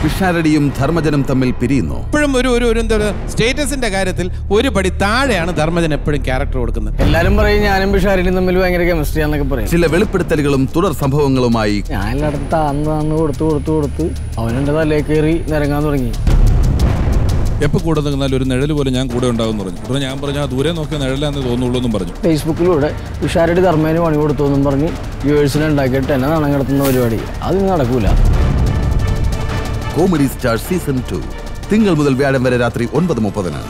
പിഷാരടിയും ധർമ്മജനും തമ്മിൽ പിരിയുന്നു. എപ്പോഴും ഒരു ഒരു ഒരു എന്താ സ്റ്റേറ്റസിന്റെ കാര്യത്തിൽ ഒരു പടി താഴെയാണ് ധർമ്മജൻ എപ്പോഴും ക്യാരക്ടർ കൊടുക്കുന്നത്. എല്ലാരും പറയും ഞാനും വിഷാരടിയും തമ്മിൽ ഭയങ്കര കെമിസ്ട്രി ആണെന്നൊക്കെ പറയും. ചില വെളിപ്പെടുത്തലുകളും തുടർ സംഭവങ്ങളുമായി ഞാൻ എല്ലായിടത്തും അന്ന് കൊടുത്തു കൊടുത്തു കൊടുത്ത് കൊടുത്ത് അവനെന്റെ തലയിൽ കയറി നിരങ്ങാൻ തുടങ്ങി. എപ്പോൾ കൂടെ നിന്നാൽ ഒരു നിഴൽ പോലെ ഞാൻ കൂടെ ഉണ്ടാവും പറഞ്ഞു. ഉടനെ ഞാൻ പറഞ്ഞു ആ ദൂരെ നോക്കിയ നിഴലാന്ന് തോന്നുള്ളൂ എന്നും പറഞ്ഞു. ഫേസ്ബുക്കിലൂടെ വിഷാരടി ധർമ്മേന് പണി കൊടുത്തു എന്നും പറഞ്ഞ് വ്യൂവേഴ്സിനെ ഉണ്ടാക്കിയിട്ട് എന്നെ നാണം കിടത്തുന്ന പരിപാടി. അത് നടക്കൂല. Comedy star season two. തിങ്കൾ മുതൽ വ്യാഴം വരെ രാത്രി ഒൻപത് മുപ്പതിന്.